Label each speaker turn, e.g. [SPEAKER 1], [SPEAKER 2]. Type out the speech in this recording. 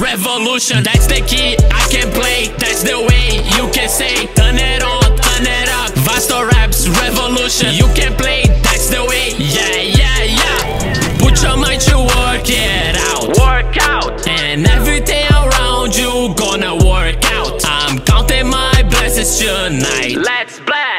[SPEAKER 1] revolution. That's the key, I can play. That's the way you can say. Turn it on, turn it up. Vastor Raps revolution. You can play, that's the way. Yeah, yeah, yeah. Put your mind to work it out.
[SPEAKER 2] Work out.
[SPEAKER 1] And everything around you gonna work out. I'm counting my blessings tonight. Let's blast.